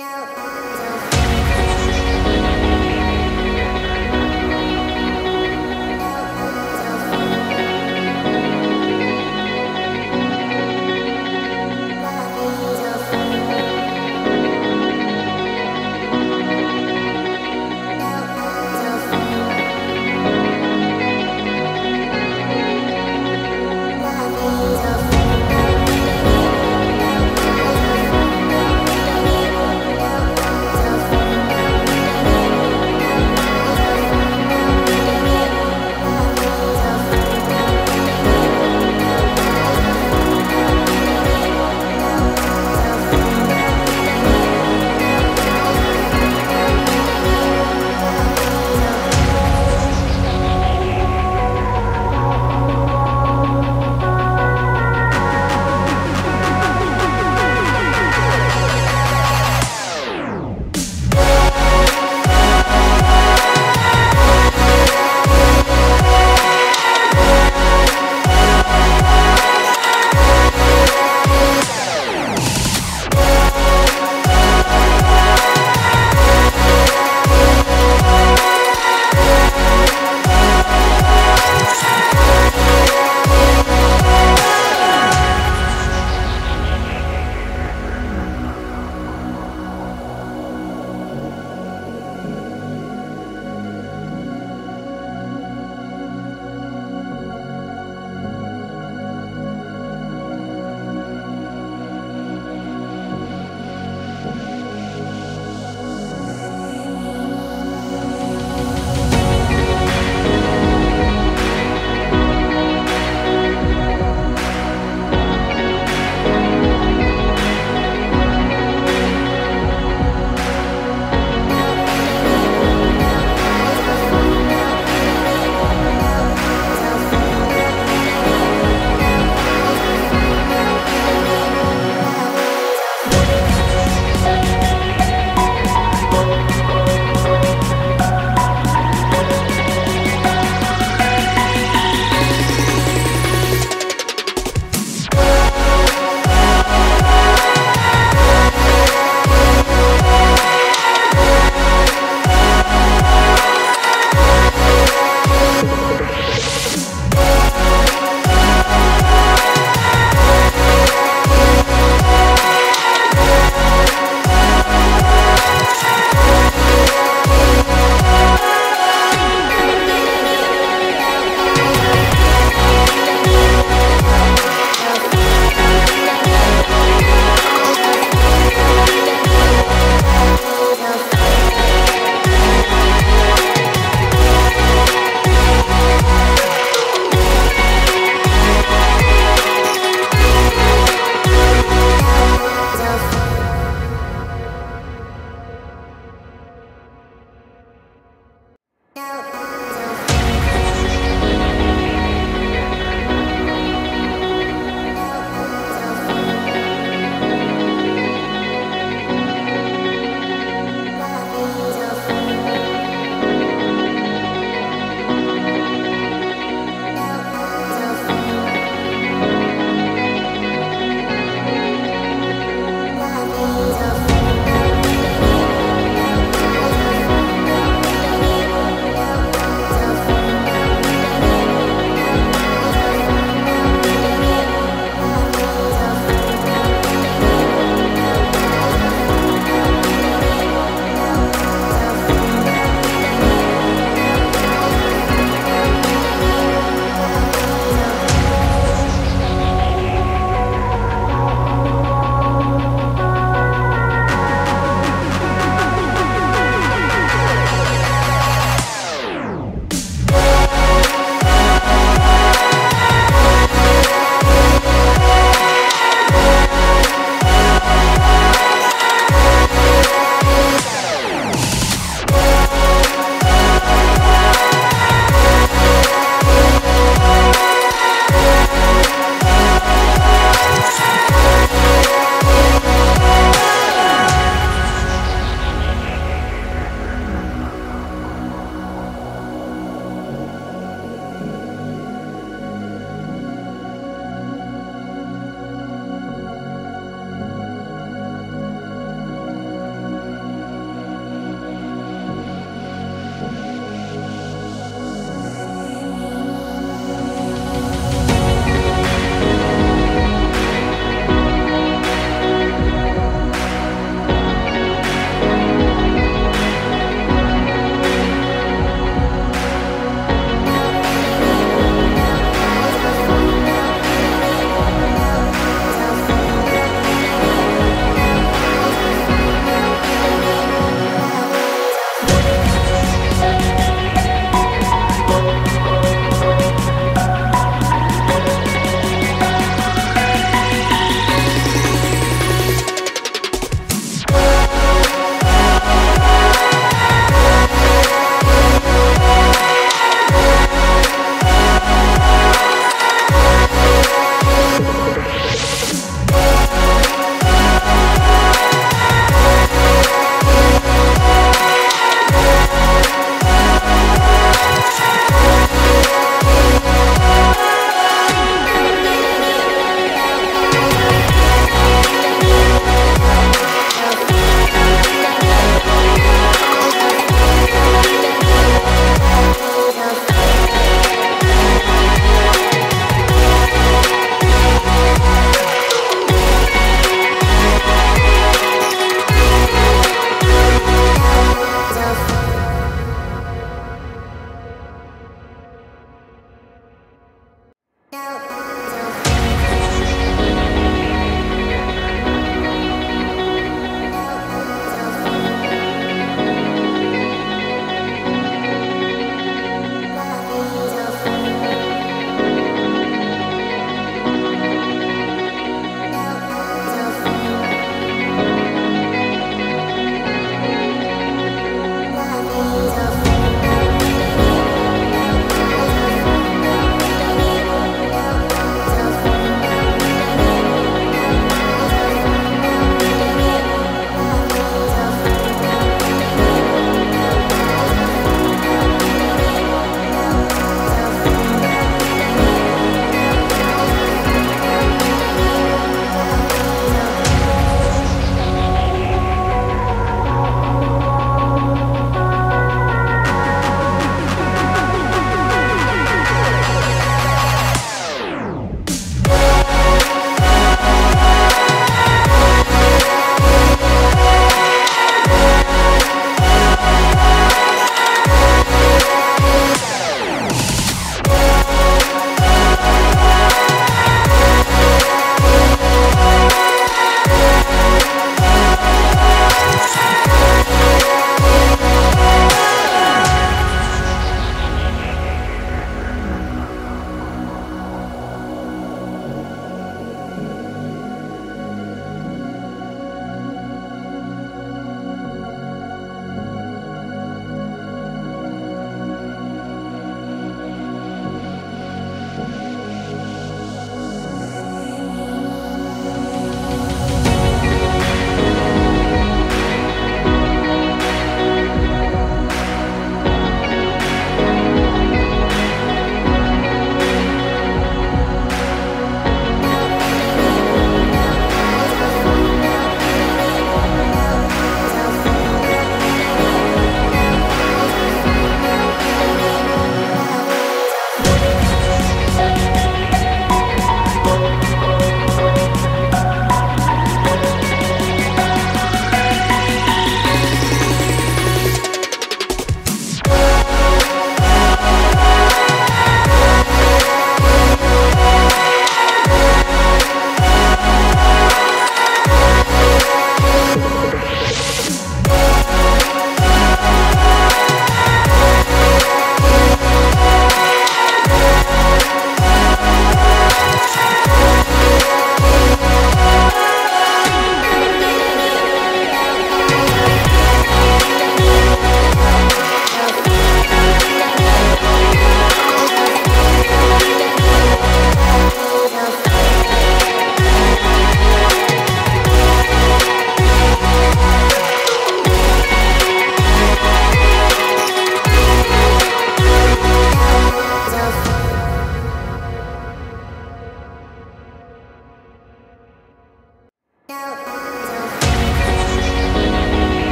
No.